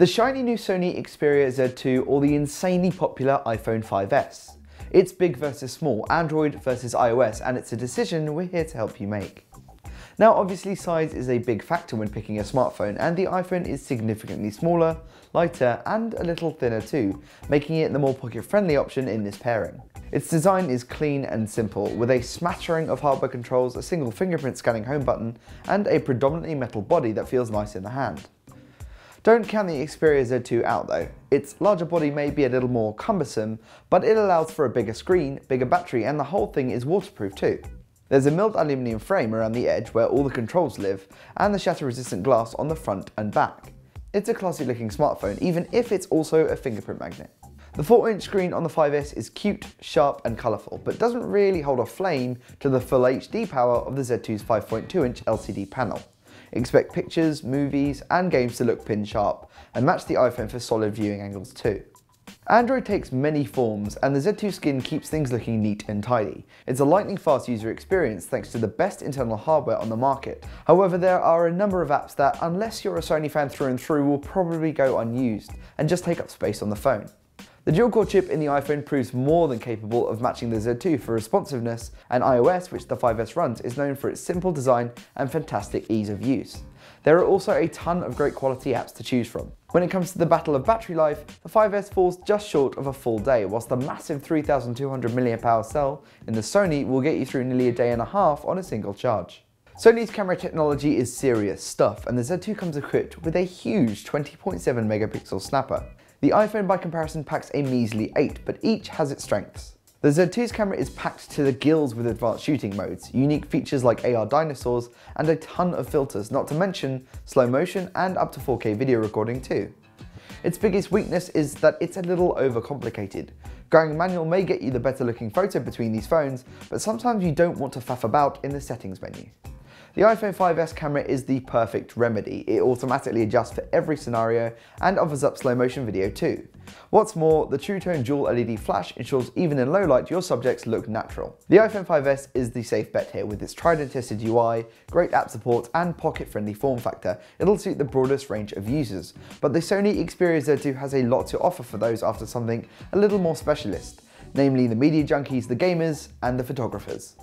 The shiny new Sony Xperia Z2 or the insanely popular iPhone 5S. It's big versus small, Android versus iOS, and it's a decision we're here to help you make. Now obviously size is a big factor when picking a smartphone and the iPhone is significantly smaller, lighter and a little thinner too, making it the more pocket friendly option in this pairing. Its design is clean and simple, with a smattering of hardware controls, a single fingerprint scanning home button, and a predominantly metal body that feels nice in the hand. Don't count the Xperia Z2 out though. Its larger body may be a little more cumbersome, but it allows for a bigger screen, bigger battery, and the whole thing is waterproof too. There's a milled aluminium frame around the edge where all the controls live, and the shatter-resistant glass on the front and back. It's a classy looking smartphone, even if it's also a fingerprint magnet. The 4-inch screen on the 5S is cute, sharp and colourful, but doesn't really hold a flame to the full HD power of the Z2's 5.2-inch LCD panel. Expect pictures, movies, and games to look pin sharp, and match the iPhone for solid viewing angles too. Android takes many forms, and the Z2 skin keeps things looking neat and tidy. It's a lightning fast user experience thanks to the best internal hardware on the market. However, there are a number of apps that, unless you're a Sony fan through and through, will probably go unused, and just take up space on the phone. The dual-core chip in the iPhone proves more than capable of matching the Z2 for responsiveness, and iOS, which the 5S runs, is known for its simple design and fantastic ease of use. There are also a ton of great quality apps to choose from. When it comes to the battle of battery life, the 5S falls just short of a full day, whilst the massive 3200 mAh cell in the Sony will get you through nearly a day and a half on a single charge. Sony's camera technology is serious stuff, and the Z2 comes equipped with a huge 20.7 megapixel snapper. The iPhone by comparison packs a measly 8, but each has its strengths. The Z2's camera is packed to the gills with advanced shooting modes, unique features like AR dinosaurs, and a ton of filters, not to mention slow motion and up to 4K video recording too. Its biggest weakness is that it's a little overcomplicated. Going manual may get you the better looking photo between these phones, but sometimes you don't want to faff about in the settings menu. The iPhone 5S camera is the perfect remedy. It automatically adjusts for every scenario and offers up slow motion video too. What's more, the True Tone dual LED flash ensures even in low light your subjects look natural. The iPhone 5S is the safe bet here with its tried and tested UI, great app support and pocket friendly form factor. It'll suit the broadest range of users. But the Sony Xperia Z2 has a lot to offer for those after something a little more specialist, namely the media junkies, the gamers and the photographers.